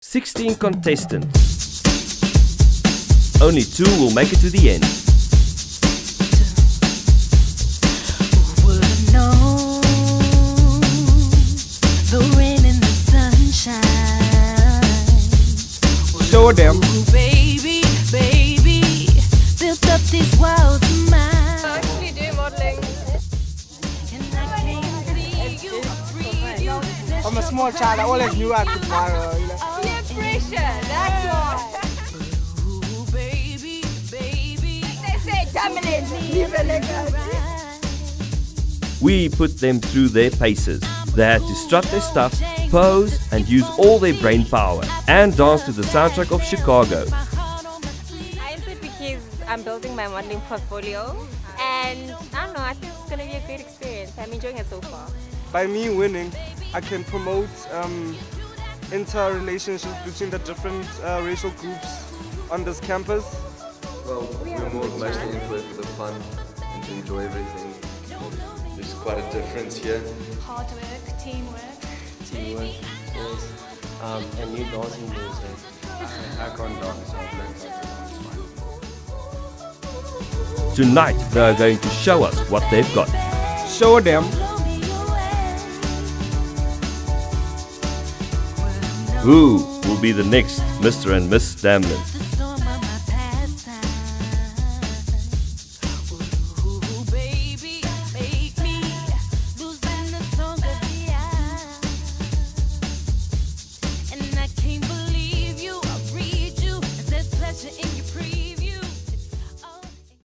16 contestants. Only two will make it to the end. Would've known the rain and the sunshine. Show them. Ooh, baby, baby, built up these walls of mine. I actually do modeling. And I can't see you, breathe you. I'm a small child. I always knew I could marry. You know. They leave it like. We put them through their paces. They had to strut their stuff, pose, and use all their brain power, and dance to the soundtrack of Chicago. I entered because I'm building my modeling portfolio. And I don't know, I think it's going to be a great experience. I'm enjoying it so far. By me winning, I can promote um, interrelationships between the different uh, racial groups on this campus. Well, we're more mostly in for it for the fun and to enjoy everything. There's quite a difference here. hard work, teamwork. teamwork, of course, um, and new dancing moves. And I, I can't dance, so I've learned how. Tonight, they are going to show us what they've got. Show them. Who will be the next Mr. and Miss Damelin?